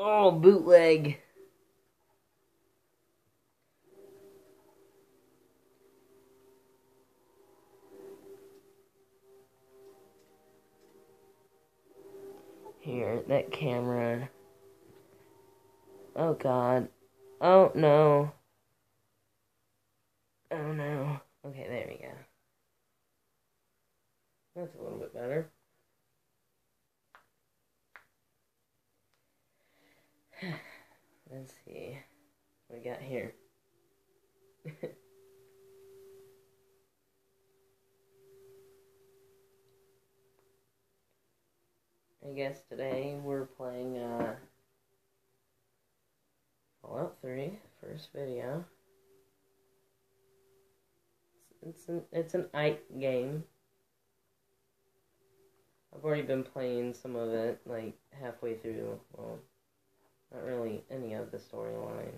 Oh, bootleg. Here, that camera. Oh god. Oh no. Oh no. Okay, there we go. That's a little bit better. Let's see what we got here. I guess today we're playing uh, Fallout 3, first video. It's, it's an it's an Ike game. I've already been playing some of it, like halfway through. Well, not really any of the storyline.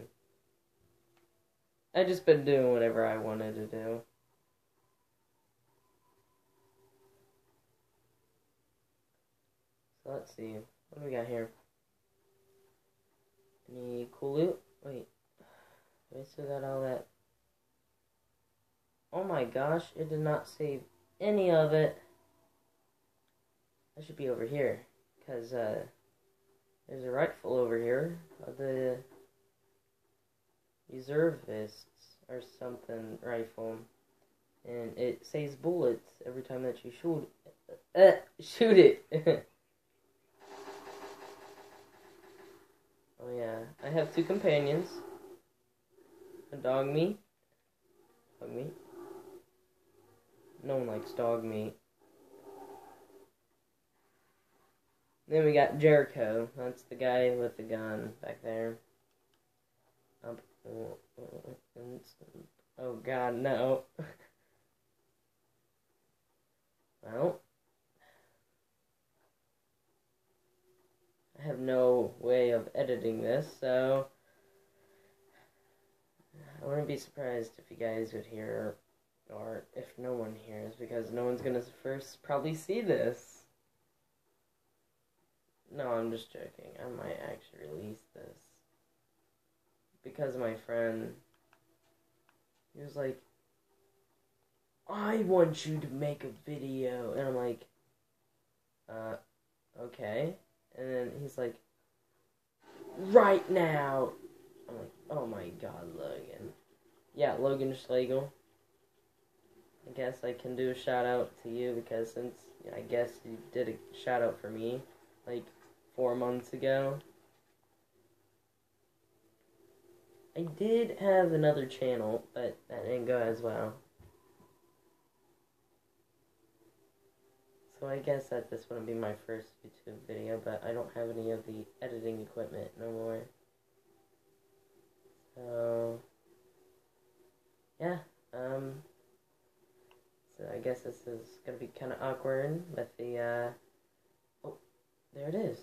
I just been doing whatever I wanted to do. So let's see. What do we got here? Any cool loot? Wait. I still got all that. Oh my gosh, it did not save any of it. I should be over here. Because, uh, there's a rifle over here of the reservists or something rifle. And it saves bullets every time that you shoot uh, shoot it. Oh yeah, I have two companions. A dog meat. Dog meat. No one likes dog meat. Then we got Jericho. That's the guy with the gun back there. Up. Oh, oh, oh, oh god, no. well. I have no way of editing this, so I wouldn't be surprised if you guys would hear, or if no one hears, because no one's gonna first probably see this. No, I'm just joking. I might actually release this. Because my friend, he was like, I want you to make a video. And I'm like, uh, okay. And then he's like, right now. I'm like, oh my god, Logan. Yeah, Logan Schlegel. I guess I can do a shout out to you because since I guess you did a shout out for me like four months ago. I did have another channel, but that didn't go as well. So I guess that this wouldn't be my first YouTube video, but I don't have any of the editing equipment no more. So, yeah, um, so I guess this is to be kind of awkward with the, uh, oh, there it is.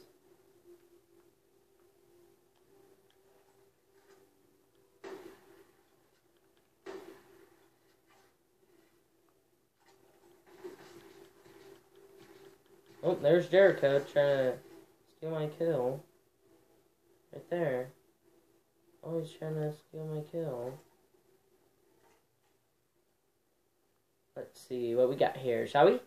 Oh, there's Jericho trying to steal my kill. Right there. Oh, he's trying to steal my kill. Let's see what we got here, shall we?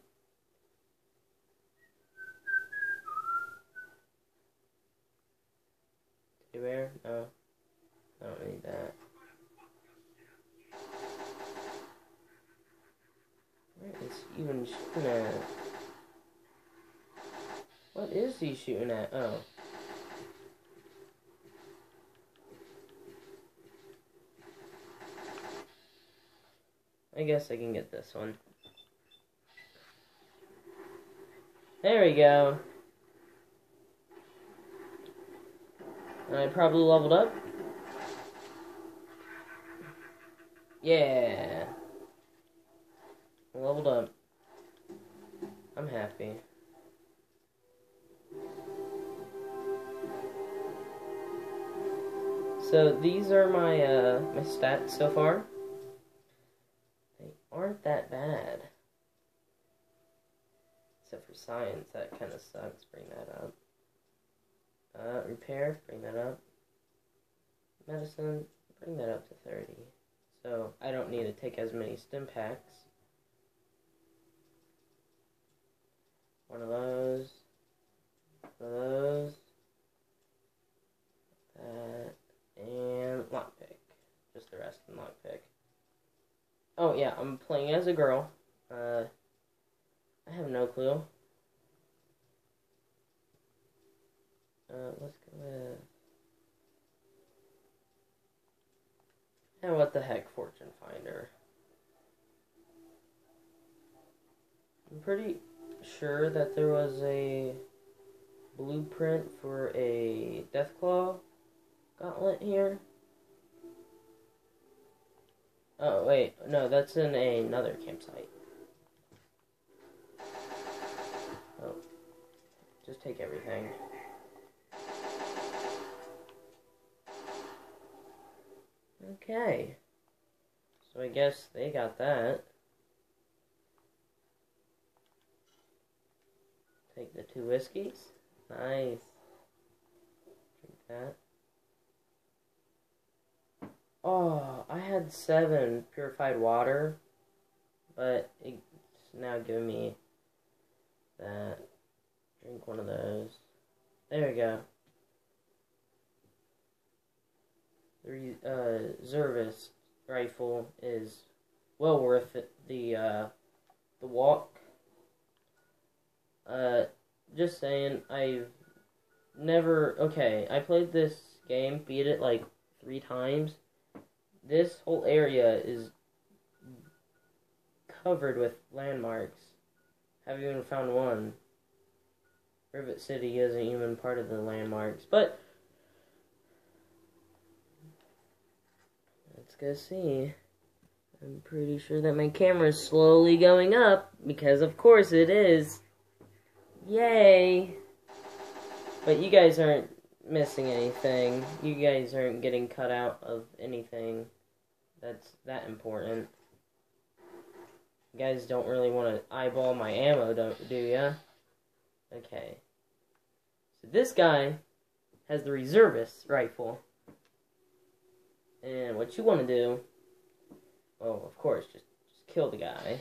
Anywhere? No. I don't need that. Where is even at? What is he shooting at? Oh. I guess I can get this one. There we go. I probably leveled up. Yeah. Leveled up. I'm happy. So these are my uh, my stats so far. They aren't that bad. Except for science, that kind of sucks. Bring that up. Uh, repair, bring that up. Medicine, bring that up to 30. So I don't need to take as many stim packs. One of those. One of those. That. And lockpick. Just the rest in lockpick. Oh yeah, I'm playing as a girl. Uh, I have no clue. Uh, let's go with. And what the heck, Fortune Finder. I'm pretty sure that there was a blueprint for a Deathclaw gauntlet here. Oh, wait, no, that's in a, another campsite. Oh, just take everything. Okay. So I guess they got that. Take the two whiskeys. Nice. Drink that. Oh, I had seven purified water, but it's now giving me that. Drink one of those. There we go. The uh, Zervis rifle is well worth it. The uh, the walk. Uh, just saying, I've never. Okay, I played this game, beat it like three times. This whole area is covered with landmarks. Haven't even found one. Rivet City isn't even part of the landmarks, but let's go see. I'm pretty sure that my camera is slowly going up because, of course, it is. Yay! But you guys aren't missing anything. You guys aren't getting cut out of anything that's that important. You guys don't really want to eyeball my ammo, don't do ya? Okay. So this guy has the reservist rifle. And what you want to do, well, of course, just, just kill the guy.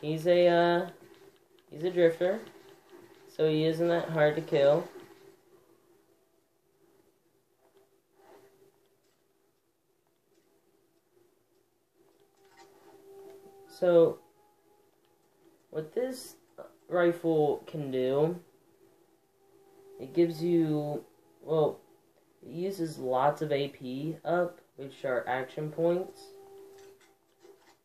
He's a, uh, he's a drifter, so he isn't that hard to kill. So, what this rifle can do, it gives you, well, it uses lots of AP up, which are action points,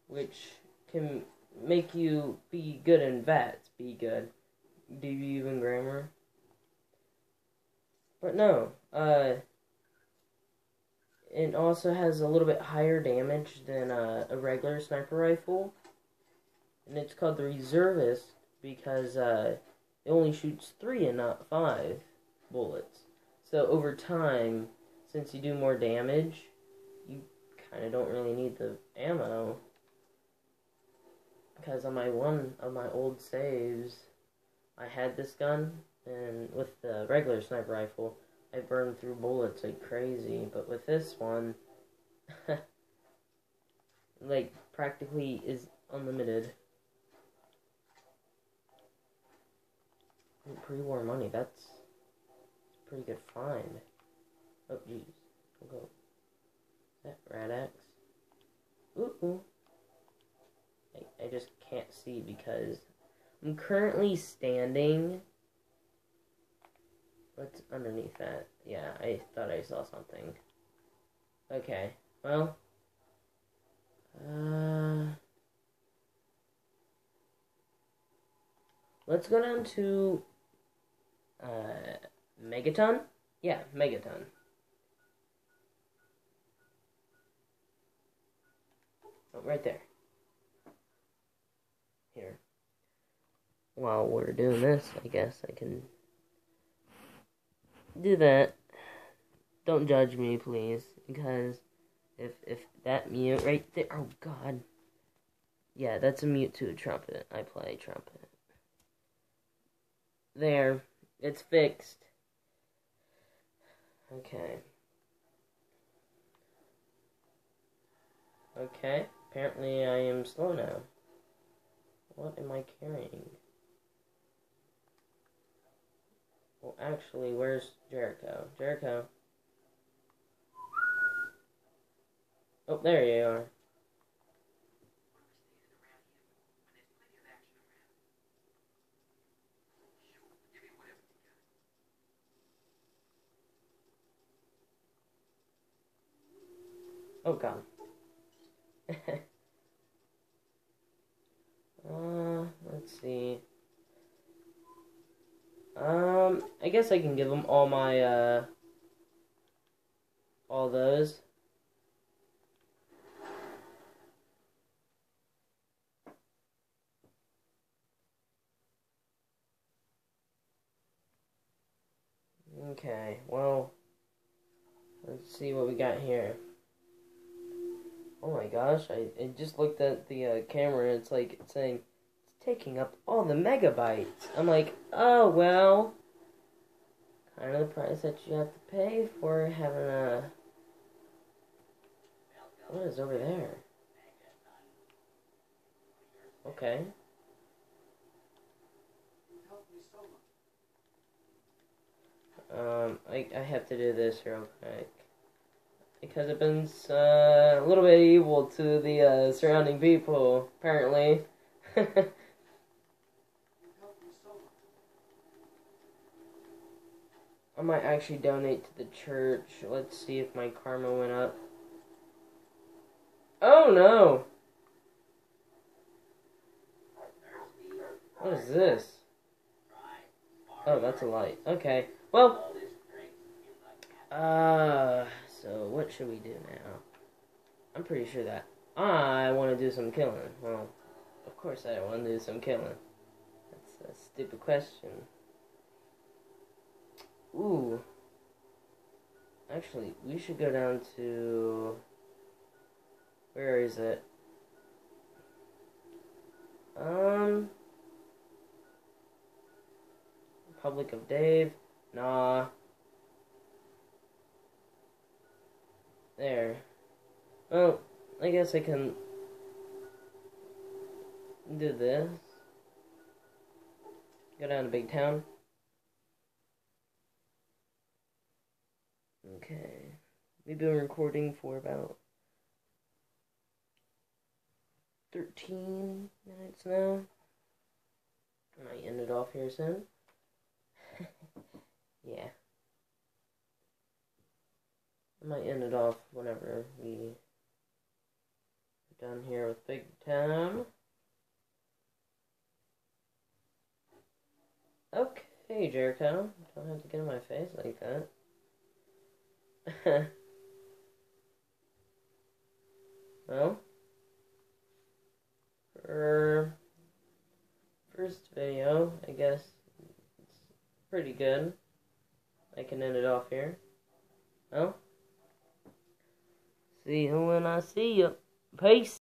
which can make you be good in VATS, be good. You even grammar? But no, uh, it also has a little bit higher damage than uh, a regular sniper rifle and it's called the reservist because uh, it only shoots three and not five bullets. So over time, since you do more damage, you kind of don't really need the ammo. Because on my one of my old saves, I had this gun, and with the regular sniper rifle, I burned through bullets like crazy. But with this one, like practically is unlimited. Pre-war money, that's, a pretty good find. Oh, jeez. We'll go. That? Ooh, ooh. I, I just can't see because I'm currently standing. What's underneath that? Yeah, I thought I saw something. Okay, well. Uh. Let's go down to uh, megaton? Yeah, megaton. Oh, right there. Here. While we're doing this, I guess I can do that. Don't judge me, please, because if if that mute right there, oh god, yeah, that's a mute to a trumpet. I play trumpet. There. It's fixed. Okay. Okay. Apparently I am slow now. What am I carrying? Well, actually, where's Jericho? Jericho. Oh, there you are. Oh god. uh, let's see. Um, I guess I can give them all my, uh, all those. Okay, well, let's see what we got here. Oh my gosh, I, I just looked at the uh, camera and it's like it's saying it's taking up all the megabytes. I'm like, oh well, the price that you have to pay for having a. What is over there? Okay. Um, I, I have to do this real quick because I've been uh, a little bit evil to the uh, surrounding people, apparently. might actually donate to the church. Let's see if my karma went up. Oh no! What is this? Oh, that's a light. Okay. Well. Uh. So what should we do now? I'm pretty sure that I want to do some killing. Well, of course I want to do some killing. That's a stupid question. Ooh. Actually, we should go down to... Where is it? Um... Republic of Dave? Nah. There. Well, I guess I can do this. Go down to Big Town. Okay. We've been recording for about 13 minutes now. I might end it off here soon. yeah. I might end it off whenever we are done here with Big Town. Okay, Jericho. Don't have to get in my face like that. well, for first video, I guess it's pretty good. I can end it off here. Well, See you when I see you. Peace.